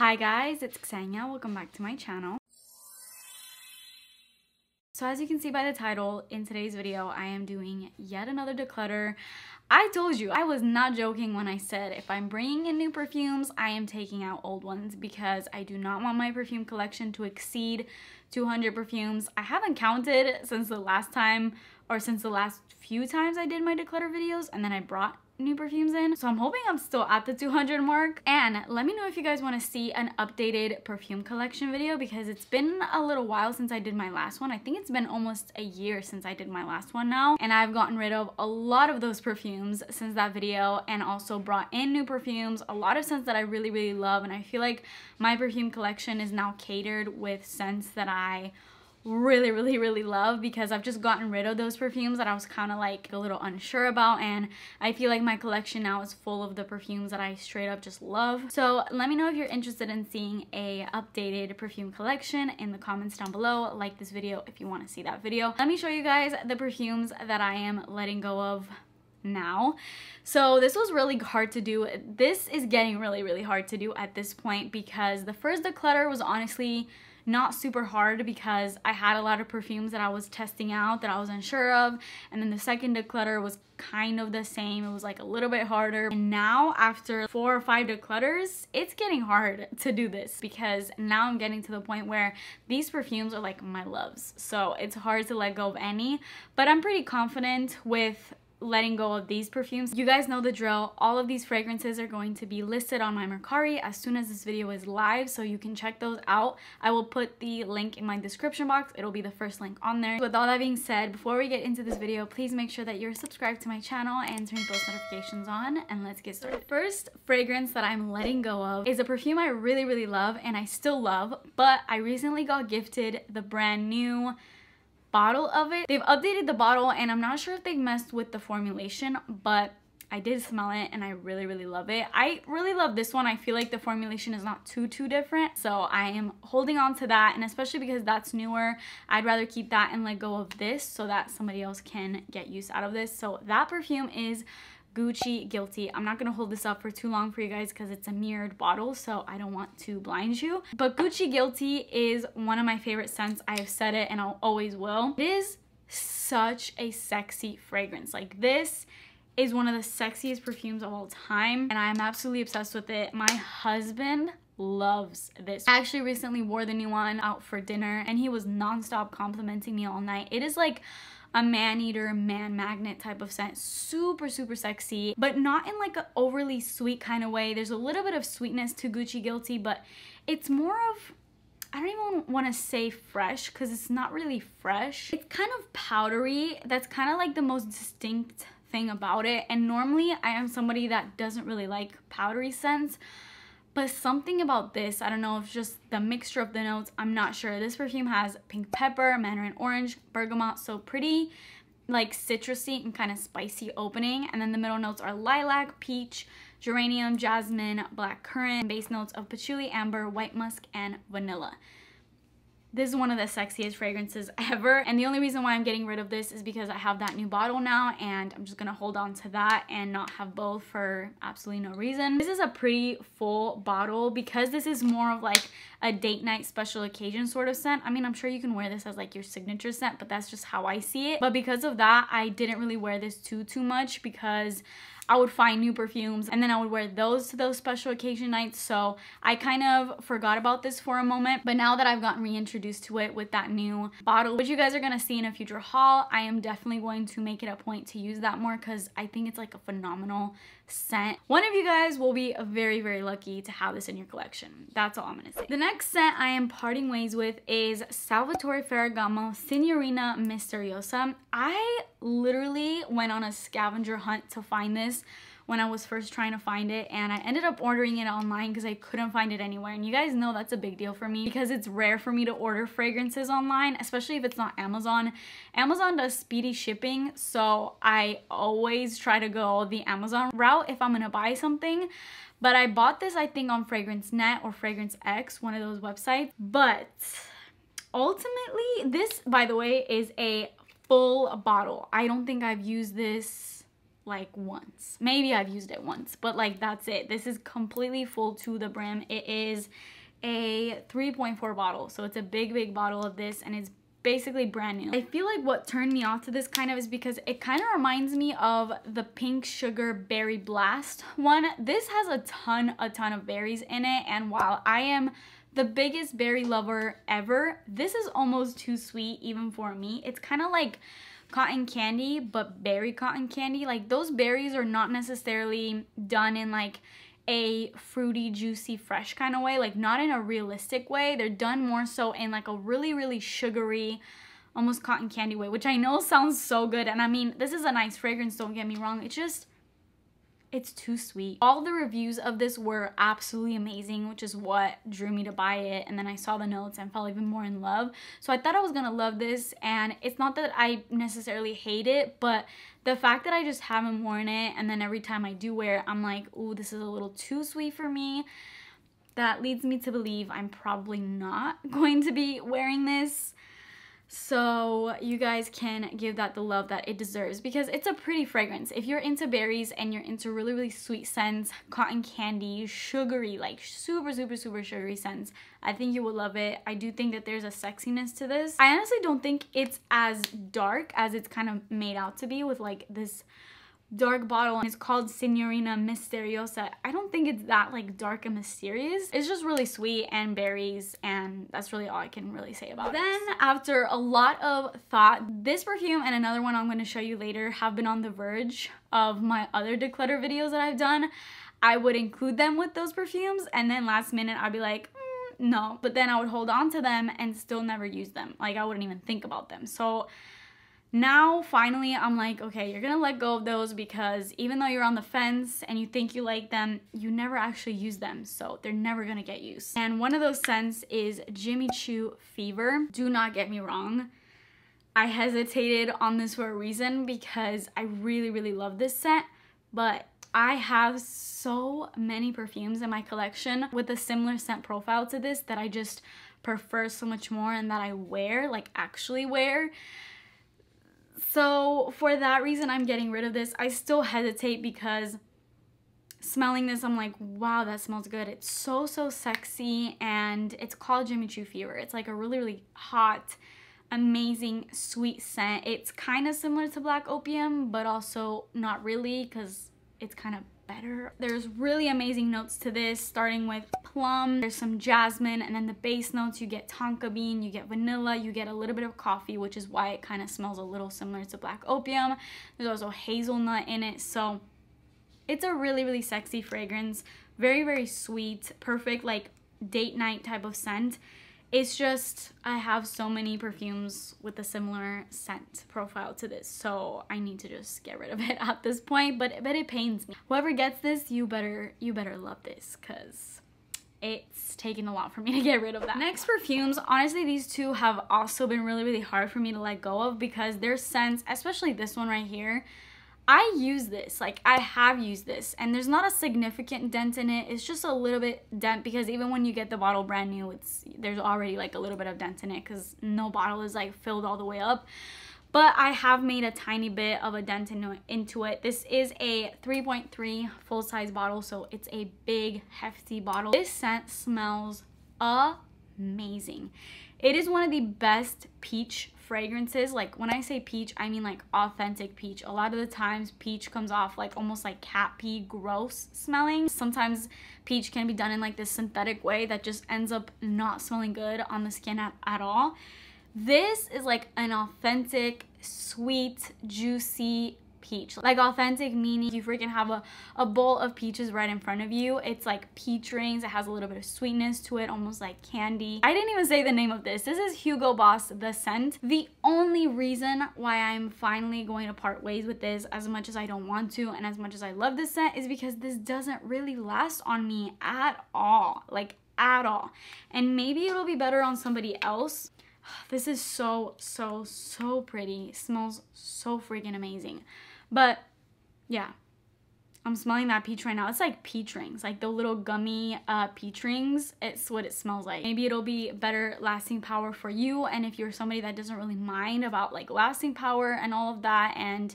Hi guys, it's Ksenja. Welcome back to my channel. So as you can see by the title, in today's video, I am doing yet another declutter. I told you, I was not joking when I said if I'm bringing in new perfumes, I am taking out old ones because I do not want my perfume collection to exceed 200 perfumes. I haven't counted since the last time or since the last few times I did my declutter videos and then I brought new perfumes in. So I'm hoping I'm still at the 200 mark. And let me know if you guys want to see an updated perfume collection video because it's been a little while since I did my last one. I think it's been almost a year since I did my last one now. And I've gotten rid of a lot of those perfumes since that video and also brought in new perfumes, a lot of scents that I really, really love. And I feel like my perfume collection is now catered with scents that I really really really love because I've just gotten rid of those perfumes that I was kind of like a little unsure about and I feel like my collection now is full of the perfumes that I straight up just love so let me know if you're interested in seeing a updated perfume collection in the comments down below like this video if you want to see that video let me show you guys the perfumes that I am letting go of now. So this was really hard to do. This is getting really, really hard to do at this point because the first declutter was honestly not super hard because I had a lot of perfumes that I was testing out that I was unsure of. And then the second declutter was kind of the same. It was like a little bit harder. And now after four or five declutters, it's getting hard to do this because now I'm getting to the point where these perfumes are like my loves. So it's hard to let go of any, but I'm pretty confident with letting go of these perfumes. You guys know the drill. All of these fragrances are going to be listed on my Mercari as soon as this video is live, so you can check those out. I will put the link in my description box. It'll be the first link on there. With all that being said, before we get into this video, please make sure that you're subscribed to my channel and turn post notifications on, and let's get started. First fragrance that I'm letting go of is a perfume I really, really love, and I still love, but I recently got gifted the brand new bottle of it. They've updated the bottle and I'm not sure if they messed with the formulation, but I did smell it and I really, really love it. I really love this one. I feel like the formulation is not too, too different. So I am holding on to that and especially because that's newer, I'd rather keep that and let go of this so that somebody else can get use out of this. So that perfume is Gucci Guilty. I'm not going to hold this up for too long for you guys because it's a mirrored bottle, so I don't want to blind you. But Gucci Guilty is one of my favorite scents. I have said it and I'll always will. It is such a sexy fragrance. Like this is one of the sexiest perfumes of all time and I'm absolutely obsessed with it. My husband loves this. I actually recently wore the new one out for dinner and he was nonstop complimenting me all night. It is like a man-eater, man magnet type of scent. Super, super sexy, but not in like an overly sweet kind of way. There's a little bit of sweetness to Gucci Guilty, but it's more of I don't even want to say fresh because it's not really fresh. It's kind of powdery. That's kind of like the most distinct thing about it. And normally I am somebody that doesn't really like powdery scents. But something about this, I don't know if just the mixture of the notes, I'm not sure. This perfume has pink pepper, mandarin orange, bergamot, so pretty like citrusy and kind of spicy opening. And then the middle notes are lilac, peach, geranium, jasmine, black currant, base notes of patchouli, amber, white musk, and vanilla. This is one of the sexiest fragrances ever. And the only reason why I'm getting rid of this is because I have that new bottle now and I'm just gonna hold on to that and not have both for absolutely no reason. This is a pretty full bottle because this is more of like a date night special occasion sort of scent. I mean, I'm sure you can wear this as like your signature scent, but that's just how I see it. But because of that, I didn't really wear this too, too much because I would find new perfumes and then I would wear those to those special occasion nights. So I kind of forgot about this for a moment. But now that I've gotten reintroduced to it with that new bottle, which you guys are to see in a future haul, I am definitely going to make it a point to use that more because I think it's like a phenomenal scent. One of you guys will be very, very lucky to have this in your collection. That's all I'm to say. The next scent I am parting ways with is Salvatore Ferragamo Signorina Misteriosa. I literally went on a scavenger hunt to find this when I was first trying to find it and I ended up ordering it online because I couldn't find it anywhere and you guys know that's a big deal for me because it's rare for me to order fragrances online especially if it's not Amazon. Amazon does speedy shipping so I always try to go the Amazon route if I'm gonna buy something but I bought this I think on Fragrance Net or Fragrance X one of those websites but ultimately this by the way is a full bottle. I don't think I've used this like once. Maybe I've used it once, but like that's it. This is completely full to the brim. It is a 3.4 bottle. So it's a big, big bottle of this and it's basically brand new. I feel like what turned me off to this kind of is because it kind of reminds me of the Pink Sugar Berry Blast one. This has a ton, a ton of berries in it. And while I am the biggest berry lover ever, this is almost too sweet even for me. It's kind of like cotton candy, but berry cotton candy. Like those berries are not necessarily done in like a fruity, juicy, fresh kind of way. Like not in a realistic way. They're done more so in like a really, really sugary, almost cotton candy way, which I know sounds so good. And I mean, this is a nice fragrance, don't get me wrong. It's just it's too sweet. All the reviews of this were absolutely amazing, which is what drew me to buy it. And then I saw the notes and fell even more in love. So I thought I was gonna love this. And it's not that I necessarily hate it, but the fact that I just haven't worn it and then every time I do wear it, I'm like, ooh, this is a little too sweet for me. That leads me to believe I'm probably not going to be wearing this so you guys can give that the love that it deserves because it's a pretty fragrance. If you're into berries and you're into really, really sweet scents, cotton candy, sugary, like super, super, super sugary scents, I think you will love it. I do think that there's a sexiness to this. I honestly don't think it's as dark as it's kind of made out to be with like this dark bottle and it's called Signorina Misteriosa. I don't think it's that like dark and mysterious. It's just really sweet and berries and that's really all I can really say about then, it. Then after a lot of thought, this perfume and another one I'm going to show you later have been on the verge of my other declutter videos that I've done. I would include them with those perfumes and then last minute I'd be like, mm, no. But then I would hold on to them and still never use them. Like I wouldn't even think about them. So now finally i'm like okay you're gonna let go of those because even though you're on the fence and you think you like them you never actually use them. So they're never gonna get used. And one of those scents is jimmy choo fever. Do not get me wrong. I hesitated on this for a reason because i really really love this scent but I have so many perfumes in my collection with a similar scent profile to this that I just prefer so much more and that I wear, like actually wear. So for that reason, I'm getting rid of this. I still hesitate because smelling this, I'm like, wow, that smells good. It's so, so sexy and it's called Jimmy Choo Fever. It's like a really, really hot, amazing, sweet scent. It's kind of similar to Black Opium, but also not really because it's kind of better. There's really amazing notes to this, starting with plum, there's some jasmine, and then the base notes, you get tonka bean, you get vanilla, you get a little bit of coffee, which is why it kind of smells a little similar to black opium. There's also hazelnut in it, so it's a really, really sexy fragrance. Very, very sweet, perfect like date night type of scent it's just I have so many perfumes with a similar scent profile to this so I need to just get rid of it at this point but but it pains me whoever gets this you better you better love this because it's taken a lot for me to get rid of that. Next perfumes, honestly these two have also been really really hard for me to let go of because their scents, especially this one right here, I use this, like I have used this and there's not a significant dent in it. It's just a little bit dent because even when you get the bottle brand new, it's there's already like a little bit of dent in it because no bottle is like filled all the way up. But I have made a tiny bit of a dent into it. This is a 3.3 full size bottle, so it's a big hefty bottle. This scent smells amazing. It is one of the best peach fragrances like when i say peach i mean like authentic peach. A lot of the times peach comes off like almost like cat pee gross smelling. Sometimes peach can be done in like this synthetic way that just ends up not smelling good on the skin at, at all. This is like an authentic sweet juicy peach. Like authentic meaning you freaking have a, a bowl of peaches right in front of you. It's like peach rings. It has a little bit of sweetness to it, almost like candy. I didn't even say the name of this. This is Hugo Boss The Scent. The only reason why I'm finally going to part ways with this as much as I don't want to and as much as I love this scent is because this doesn't really last on me at all. Like at all. And maybe it'll be better on somebody else. This is so, so, so pretty. It smells so freaking amazing. But yeah, I'm smelling that peach right now. It's like peach rings, like the little gummy uh, peach rings. It's what it smells like. Maybe it'll be better lasting power for you. And if you're somebody that doesn't really mind about like lasting power and all of that and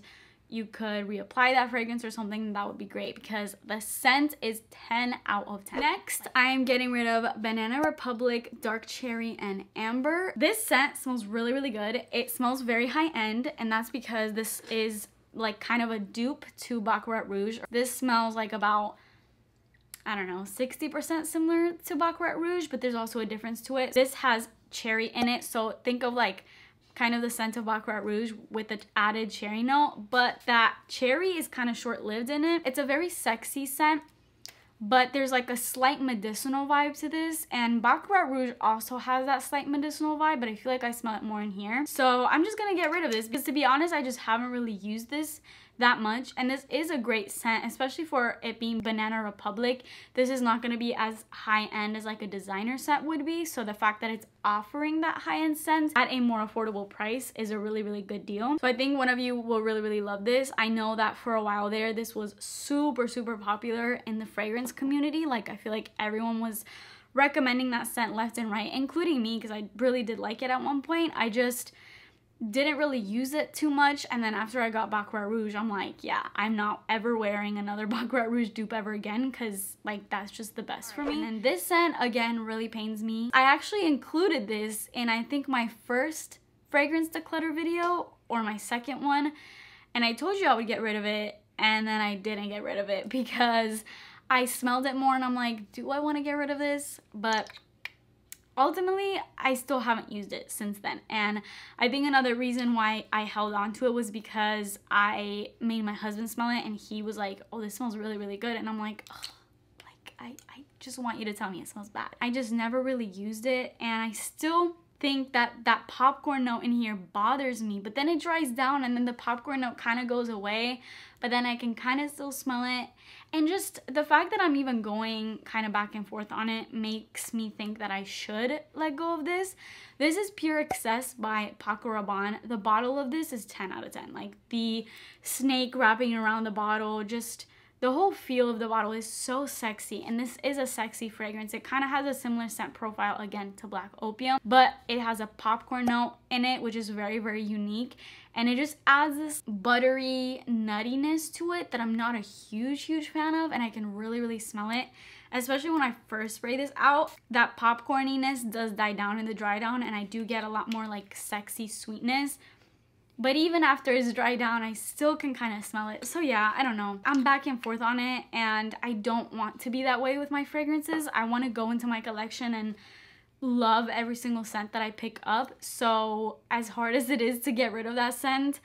you could reapply that fragrance or something, that would be great because the scent is 10 out of 10. Next, I am getting rid of Banana Republic Dark Cherry and Amber. This scent smells really, really good. It smells very high end and that's because this is like kind of a dupe to Baccarat Rouge. This smells like about I don't know, 60% similar to Baccarat Rouge, but there's also a difference to it. This has cherry in it, so think of like kind of the scent of Baccarat Rouge with the added cherry note, but that cherry is kind of short-lived in it. It's a very sexy scent, but there's like a slight medicinal vibe to this, and Baccarat Rouge also has that slight medicinal vibe, but I feel like I smell it more in here. So I'm just gonna get rid of this, because to be honest, I just haven't really used this that much. And this is a great scent especially for it being banana republic. This is not going to be as high end as like a designer scent would be. So the fact that it's offering that high end scent at a more affordable price is a really really good deal. So i think one of you will really really love this. I know that for a while there this was super super popular in the fragrance community. Like i feel like everyone was recommending that scent left and right including me because i really did like it at one point. I just didn't really use it too much and then after I got Baccarat Rouge I'm like yeah I'm not ever wearing another Baccarat Rouge dupe ever again because like that's just the best for me. And this scent again really pains me. I actually included this in I think my first fragrance declutter video or my second one and I told you I would get rid of it and then I didn't get rid of it because I smelled it more and I'm like do I want to get rid of this? But ultimately I still haven't used it since then. And I think another reason why I held on to it was because I made my husband smell it and he was like oh this smells really really good. And I'm like like I, I just want you to tell me it smells bad. I just never really used it and I still think that that popcorn note in here bothers me but then it dries down and then the popcorn note kind of goes away but then I can kind of still smell it and just the fact that I'm even going kind of back and forth on it makes me think that I should let go of this. This is Pure XS by Paco Rabanne. The bottle of this is 10 out of 10 like the snake wrapping around the bottle just the whole feel of the bottle is so sexy and this is a sexy fragrance. It kind of has a similar scent profile again to Black Opium, but it has a popcorn note in it, which is very, very unique. And it just adds this buttery nuttiness to it that I'm not a huge, huge fan of and I can really, really smell it especially when I first spray this out, that popcorniness does die down in the dry down and I do get a lot more like sexy sweetness but even after it's dried down, I still can kind of smell it. So yeah, I don't know. I'm back and forth on it and I don't want to be that way with my fragrances. I want to go into my collection and love every single scent that I pick up. So as hard as it is to get rid of that scent,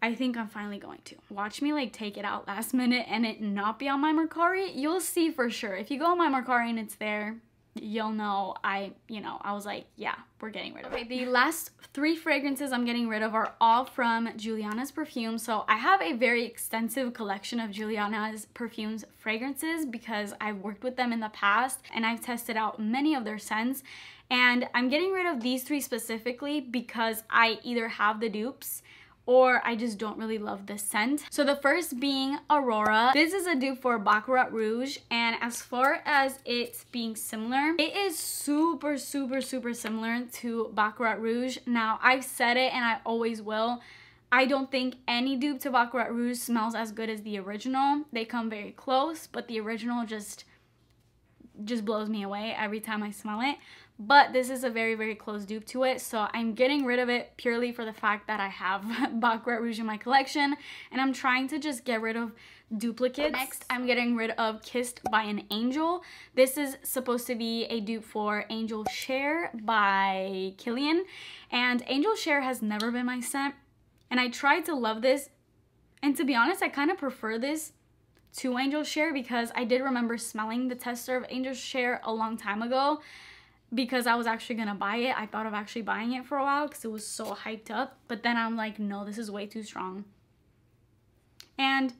I think I'm finally going to. Watch me like take it out last minute and it not be on my Mercari. You'll see for sure. If you go on my Mercari and it's there, you'll know I, you know, I was like, yeah, we're getting rid of it. The last three fragrances I'm getting rid of are all from Juliana's perfume. So I have a very extensive collection of Juliana's perfumes fragrances because I've worked with them in the past and I've tested out many of their scents. And I'm getting rid of these three specifically because I either have the dupes or I just don't really love the scent. So the first being Aurora. This is a dupe for Baccarat Rouge and as far as it being similar, it is super, super, super similar to Baccarat Rouge. Now I've said it and I always will. I don't think any dupe to Baccarat Rouge smells as good as the original. They come very close, but the original just just blows me away every time I smell it but this is a very very close dupe to it so I'm getting rid of it purely for the fact that I have Baccarat Rouge in my collection and I'm trying to just get rid of duplicates. Next I'm getting rid of Kissed by an Angel. This is supposed to be a dupe for Angel Share by Kilian and Angel Share has never been my scent and I tried to love this and to be honest I kind of prefer this to Angel Share because I did remember smelling the tester of Angel Share a long time ago because I was actually gonna buy it. I thought of actually buying it for a while because it was so hyped up. But then I'm like, no, this is way too strong. And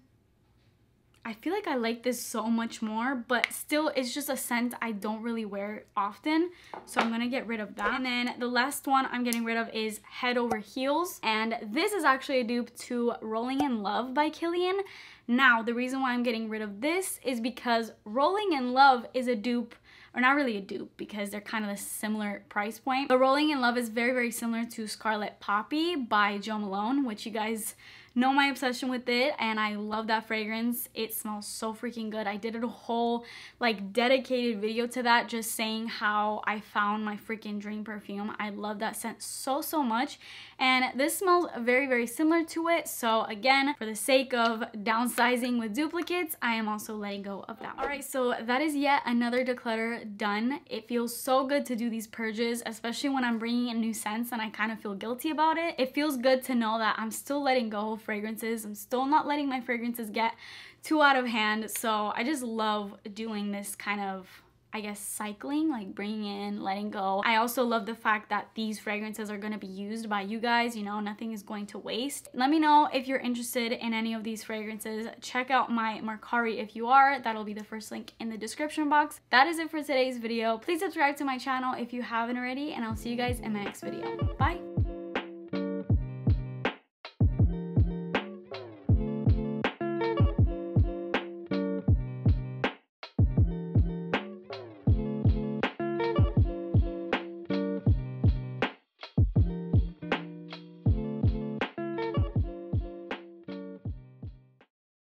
I feel like I like this so much more, but still it's just a scent I don't really wear often. So I'm gonna get rid of that. And then the last one I'm getting rid of is Head Over Heels. And this is actually a dupe to Rolling in Love by Kilian. Now, the reason why I'm getting rid of this is because Rolling in Love is a dupe or not really a dupe because they're kind of a similar price point. But Rolling in Love is very, very similar to Scarlet Poppy by Jo Malone, which you guys know my obsession with it and I love that fragrance. It smells so freaking good. I did a whole like dedicated video to that just saying how I found my freaking dream perfume. I love that scent so, so much. And this smells very, very similar to it. So again, for the sake of downsizing with duplicates, I am also letting go of that. All right, so that is yet another declutter done. It feels so good to do these purges, especially when I'm bringing in new scents and I kind of feel guilty about it. It feels good to know that I'm still letting go of fragrances. I'm still not letting my fragrances get too out of hand. So I just love doing this kind of I guess cycling, like bringing in, letting go. I also love the fact that these fragrances are going to be used by you guys, you know, nothing is going to waste. Let me know if you're interested in any of these fragrances. Check out my Mercari if you are. That'll be the first link in the description box. That is it for today's video. Please subscribe to my channel if you haven't already, and I'll see you guys in my next video. Bye!